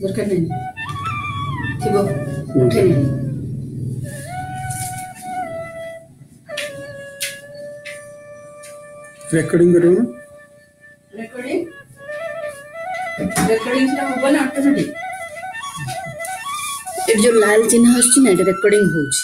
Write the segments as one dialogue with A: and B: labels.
A: ଦରକାର ନାହିଁ ଥିବ ଉଠେଇନି
B: ରେକର୍ଡିଂ କରିବ ନା
A: ରେକର୍ଡିଂ ରେକର୍ଡିଂ ସେଟା ହବ ନା ଅଟୋମେଟିକ୍ ଏଠି ଯୋଉ ଲାଲ ଚିହ୍ନ ଆସୁଛି ନା ଏଟା ରେକର୍ଡିଂ ହଉଛି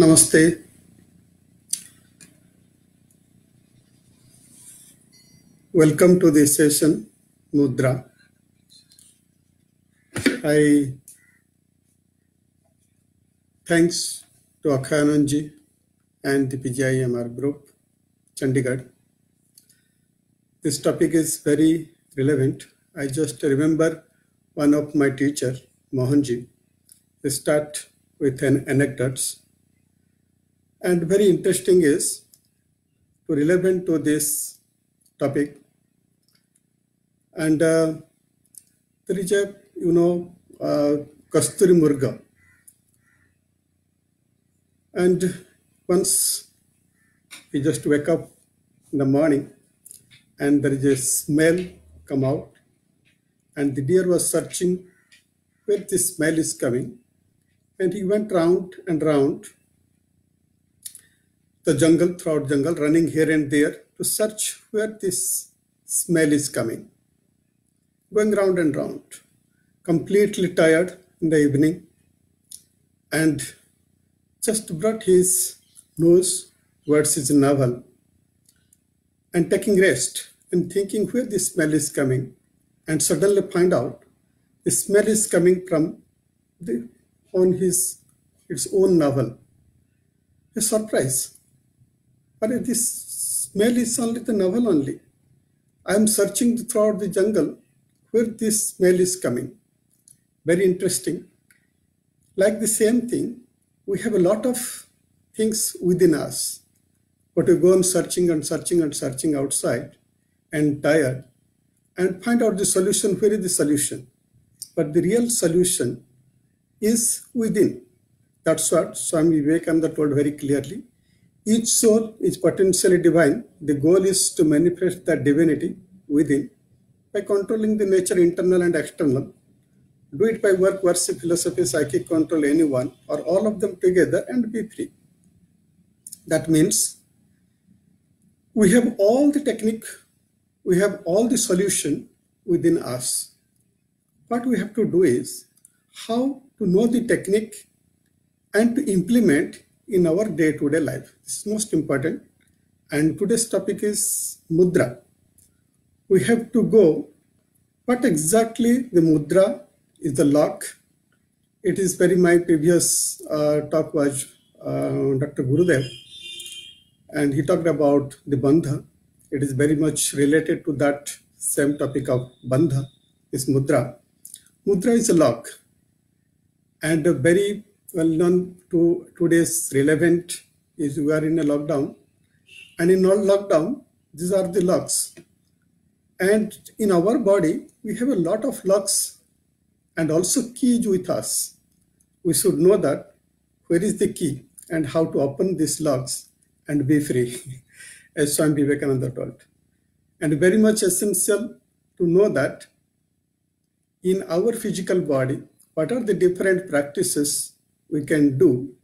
B: Namaste. Welcome to this session, Mudra. I thanks to Akshay Anandji and the PGIMER group, Chandigarh. This topic is very relevant. I just remember one of my teacher, Mohanji. We start with an anecdotes and very interesting is to relevant to this topic and uh, there is a you know uh, kasturi mriga. And once we just wake up in the morning and there is a smell come out and the deer was searching where this smell is coming. And he went round and round the jungle, throughout jungle, running here and there to search where this smell is coming. Going round and round, completely tired in the evening, and just brought his nose towards his navel and taking rest and thinking where the smell is coming, and suddenly find out the smell is coming from the on his its own navel. A surprise but this smell is only the novel only. I am searching throughout the jungle where this smell is coming. Very interesting. Like the same thing, we have a lot of things within us, but we go on searching and searching and searching outside and tired and find out the solution. Where is the solution? But the real solution is within. That's what Swami Vivekananda told very clearly. Each soul is potentially divine. The goal is to manifest that divinity within by controlling the nature internal and external. Do it by work, worship, philosophy, psychic control, anyone or all of them together and be free. That means we have all the technique, we have all the solution within us. What we have to do is how to know the technique and to implement in our day-to-day life. This is most important. And today's topic is mudra. We have to go what exactly the mudra is the lock. It is very my previous uh, talk was uh, Dr. Gurudev and he talked about the bandha. It is very much related to that same topic of bandha is mudra. Mudra is a lock and a very well known to today's relevant is we are in a lockdown. And in all lockdown these are the locks. And in our body we have a lot of locks and also keys with us. We should know that where is the key and how to open these locks and be free as swami vivekananda told and very much essential to know that in our physical body what are the different practices we can do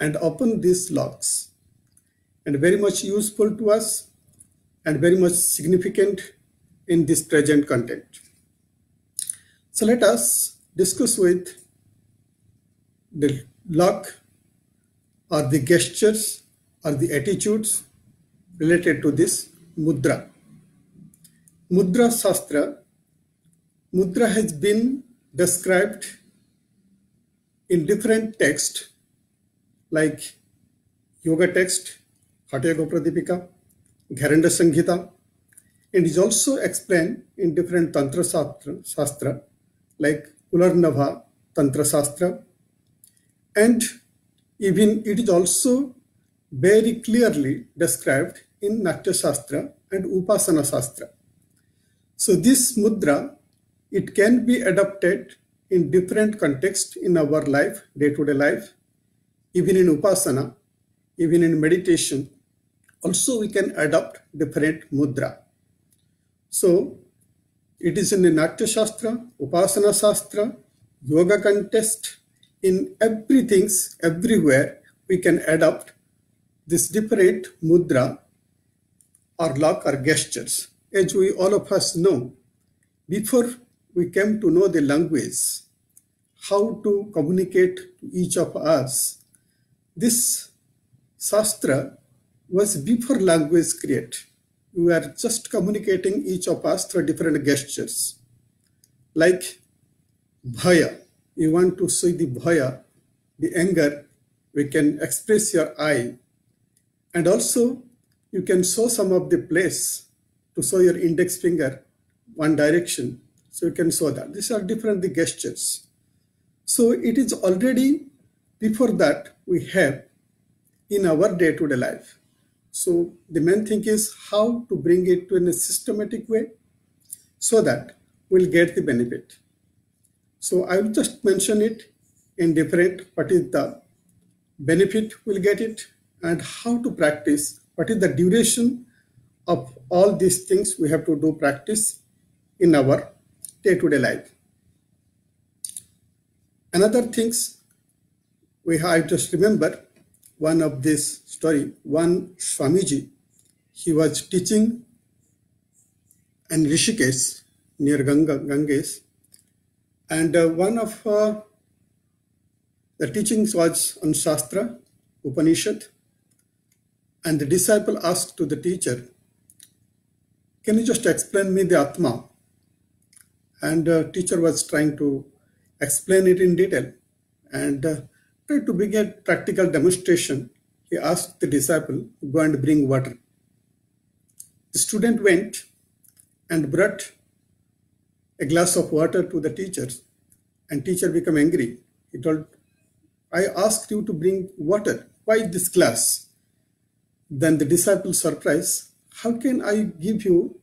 B: and open these locks and very much useful to us and very much significant in this present content. So let us discuss with the lock or the gestures or the attitudes related to this mudra. Mudra Shastra, mudra has been described in different text like yoga text, Hatha Yoga Pradipika, Gheranda Samhita, and is also explained in different Tantra Shastra like Kularnava Tantra Shastra, and even it is also very clearly described in Natya Shastra and Upasana Shastra. So this mudra, it can be adopted in different contexts in our life, day-to-day life, even in upasana, even in meditation. Also, we can adopt different mudra. So, it is in the Natya Shastra, Upasana Shastra, Yoga context, in everything, everywhere, we can adopt this different mudra or lock or gestures. As we all of us know, before we came to know the language, how to communicate to each of us. This Shastra was before language create. We were just communicating each of us through different gestures. Like bhaya, you want to see the bhaya, the anger, we can express your eye. And also, you can show some of the place to show your index finger one direction so you can show that. These are different the gestures. So it is already before that we have in our day-to-day life. So the main thing is how to bring it to in a systematic way so that we'll get the benefit. So I will just mention it in different what is the benefit we'll get it and how to practice what is the duration of all these things we have to do practice in our day-to-day life. Another things we have just remember one of this story, one Swamiji, he was teaching in Rishikesh near Ganga, Ganges, and uh, one of uh, the teachings was on Shastra, Upanishad, and the disciple asked to the teacher, can you just explain me the Atma? And uh, teacher was trying to explain it in detail and uh, to begin a practical demonstration he asked the disciple go and bring water the student went and brought a glass of water to the teachers and teacher became angry. He told, I asked you to bring water. Why this glass? Then the disciple surprised, how can I give you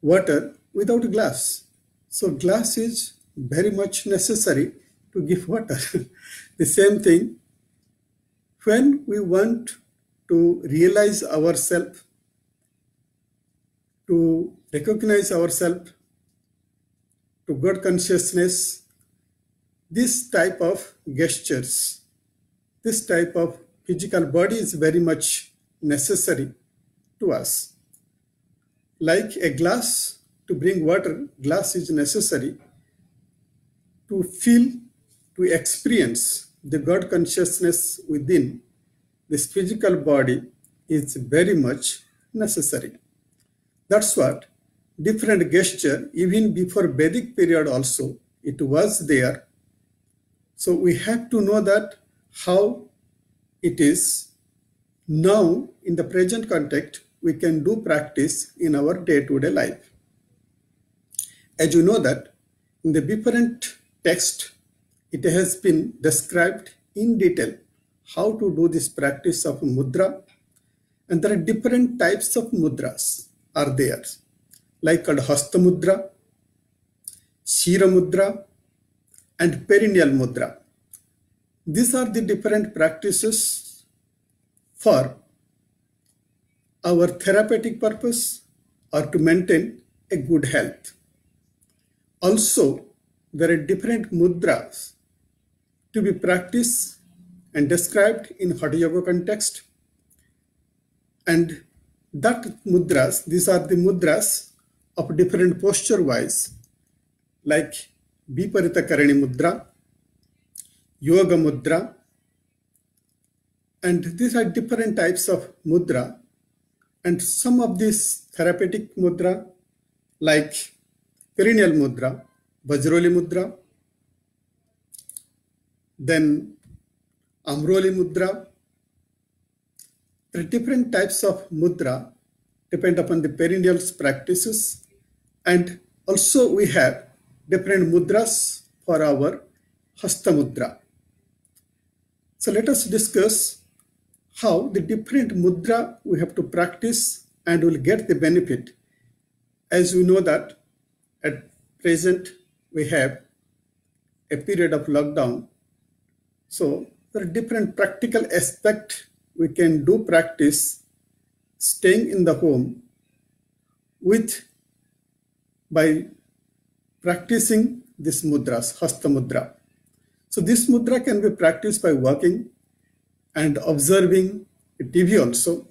B: water without a glass? So glass is very much necessary to give water. the same thing, when we want to realize ourselves, to recognize ourselves, to God consciousness, this type of gestures, this type of physical body is very much necessary to us. Like a glass to bring water, glass is necessary to feel, to experience the God consciousness within this physical body is very much necessary. That's what different gesture, even before Vedic period also, it was there. So we have to know that how it is now in the present context we can do practice in our day-to-day life. As you know that in the different text it has been described in detail how to do this practice of mudra. And there are different types of mudras are there like called hasta mudra shira mudra and perineal mudra. These are the different practices for our therapeutic purpose or to maintain a good health also there are different mudras to be practiced and described in Hatha Yoga context. And that mudras, these are the mudras of different posture wise, like Viparita Karani Mudra, Yoga Mudra, and these are different types of mudra. And some of these therapeutic mudra, like perineal mudra, Vajroli Mudra, then Amaroli Mudra. Are different types of mudra depend upon the perineal practices and also we have different mudras for our Hasta Mudra. So let us discuss how the different mudra we have to practice and will get the benefit. As we know that at present we have a period of lockdown. So there are different practical aspects we can do practice staying in the home with by practicing this mudras, hasta mudra. So this mudra can be practiced by walking and observing TV also.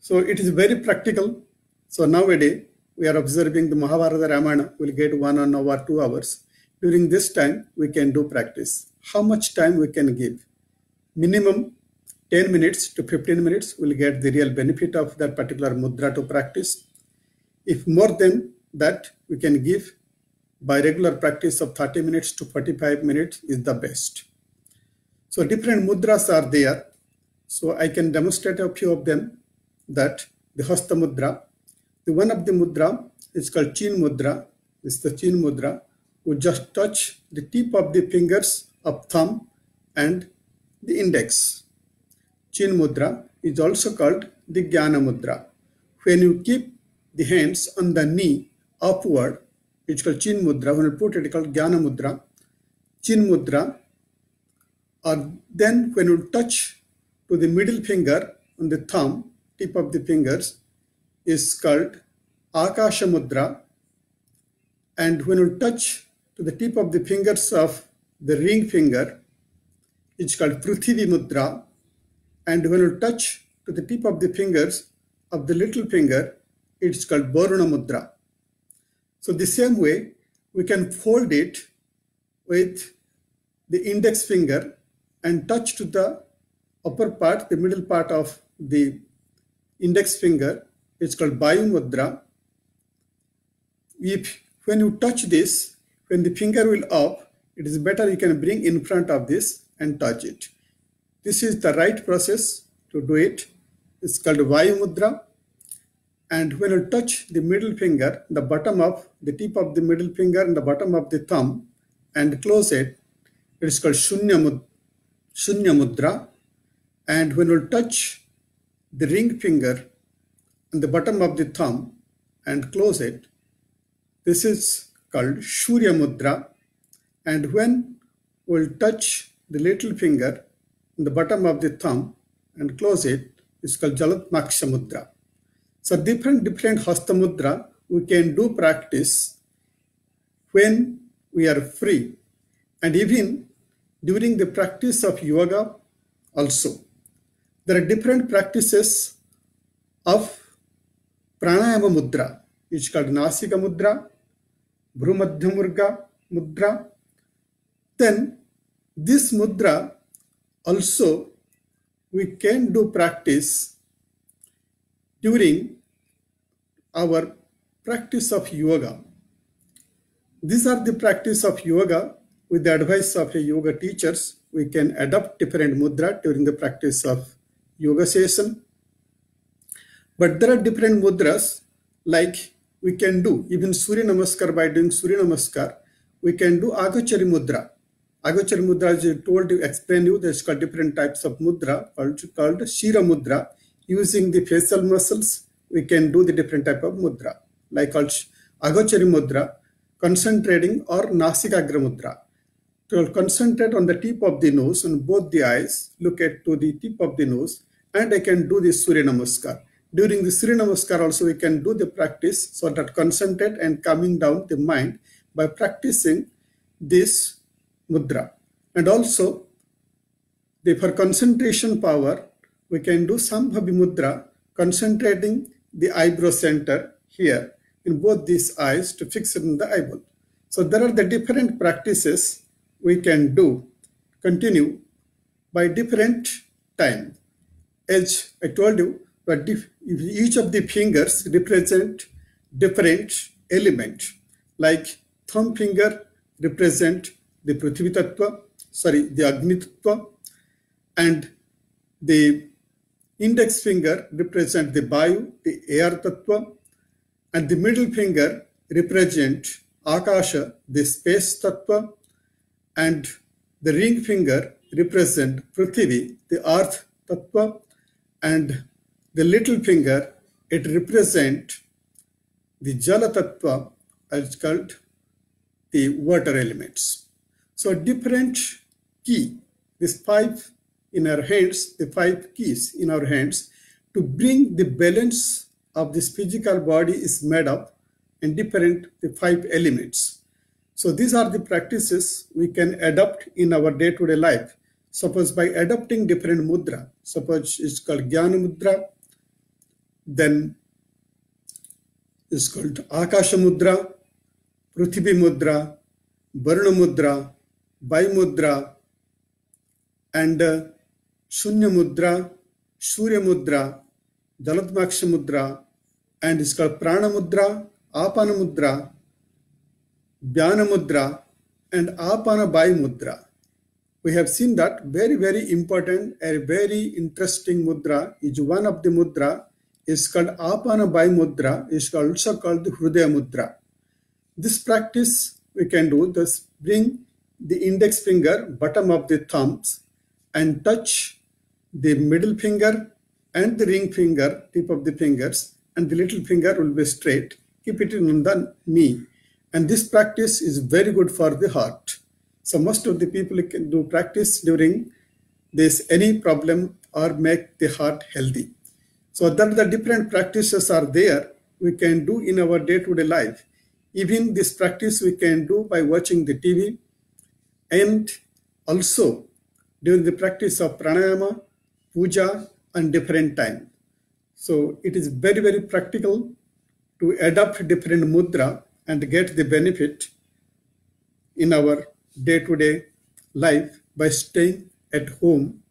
B: So it is very practical. So nowadays we are observing the Mahabharata Ramayana, we'll get one hour, two hours. During this time, we can do practice. How much time we can give? Minimum 10 minutes to 15 minutes will get the real benefit of that particular mudra to practice. If more than that, we can give by regular practice of 30 minutes to 45 minutes is the best. So different mudras are there. So I can demonstrate a few of them that the Hasta Mudra, the one of the mudra is called Chin Mudra. Is the Chin Mudra. We just touch the tip of the fingers of thumb and the index. Chin Mudra is also called the Jnana Mudra. When you keep the hands on the knee upward, it's called Chin Mudra. When you put it, it's called Jnana Mudra. Chin Mudra. Or then when you touch to the middle finger on the thumb, tip of the fingers, is called Akasha Mudra. And when you touch to the tip of the fingers of the ring finger, it's called Prithvi Mudra. And when you touch to the tip of the fingers of the little finger, it's called Varuna Mudra. So the same way, we can fold it with the index finger and touch to the upper part, the middle part of the index finger it's called Vayu Mudra. If when you touch this, when the finger will up, it is better you can bring in front of this and touch it. This is the right process to do it. It's called Vayu Mudra. And when you touch the middle finger, the bottom of the tip of the middle finger and the bottom of the thumb, and close it, it is called Shunya, Mud- Shunya Mudra. And when you touch the ring finger and the bottom of the thumb and close it, this is called Surya Mudra. And when we'll touch the little finger in the bottom of the thumb and close it, it's called Jalatmaksha Mudra. So different different Hasta Mudra we can do practice when we are free and even during the practice of yoga also. There are different practices of pranayama मुद्रा is called नासिका mudra, bhrumadhya murga mudra then this mudra also we can do practice during our practice of yoga this are the practice of yoga with the advice of a yoga teachers we can adopt different mudra during the practice of yoga session But there are different mudras like we can do even Surya Namaskar by doing Surya Namaskar. We can do Agochari mudra. Agochari mudra is uh, told you, explain you there's got different types of mudra called, called Shira mudra. Using the facial muscles, we can do the different type of mudra like called Agochari mudra, concentrating or Nasikagra mudra. To concentrate on the tip of the nose and both the eyes, look at to the tip of the nose, and I can do the Surya Namaskar. During the Surya Namaskar also we can do the practice so that concentrate and calming down the mind by practicing this mudra. And also the for concentration power, we can do Sambhavi mudra, concentrating the eyebrow center here in both these eyes to fix it in the eyeball. So there are the different practices we can do, continue by different time. As I told you, dif- each of the fingers represent different element. Like thumb finger represent the Prithvi Tattva, sorry, the Agni Tattva, and the index finger represent the Vayu, the air Tattva, and the middle finger represent Akasha, the space Tattva, and the ring finger represent Prithvi, the earth Tattva, and the little finger, it represent the Jala Tattva, called the water elements. So different key, these five in our hands, the five keys in our hands, to bring the balance of this physical body is made up in different the five elements. So these are the practices we can adopt in our day-to-day life. Suppose by adopting different mudra, suppose it's called Jnana Mudra, then it's called Akasha Mudra, Prithvi Mudra, Varuna Mudra, Vai Mudra, and uh, Shunya Mudra, Surya Mudra, Jalatmaksha Mudra, and it's called Prana Mudra, Apana Mudra, Dhyana Mudra, and Apana Bai Mudra. We have seen that very, very important and very interesting mudra is one of the mudra is called Apana Vayu Mudra, is also called the Hrudaya Mudra. This practice we can do, thus bring the index finger, bottom of the thumbs, and touch the middle finger and the ring finger, tip of the fingers, and the little finger will be straight. Keep it in the knee. And this practice is very good for the heart. So most of the people can do practice during this any problem or make the heart healthy. So that the different practices are there we can do in our day-to-day life. Even this practice we can do by watching the TV and also during the practice of pranayama, puja and different time. So it is very, very practical to adopt different mudra and get the benefit in our day-to-day life by staying at home.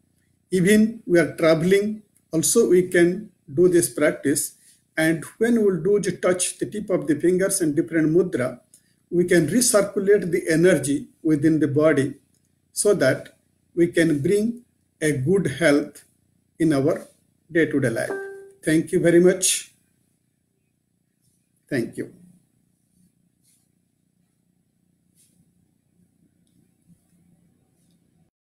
B: Even we are traveling, also we can do this practice. And when we'll do the touch the tip of the fingers and different mudra, we can recirculate the energy within the body so that we can bring a good health in our day-to-day life. Thank you very much. Thank you.